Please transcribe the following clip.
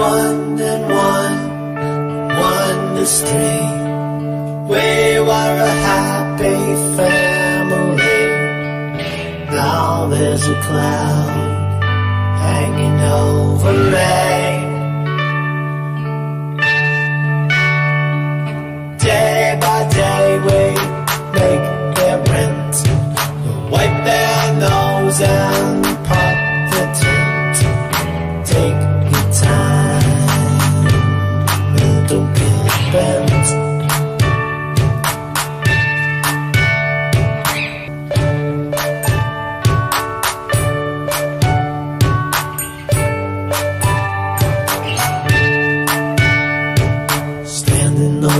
One and one, one is three. We were a happy family. Now there's a cloud.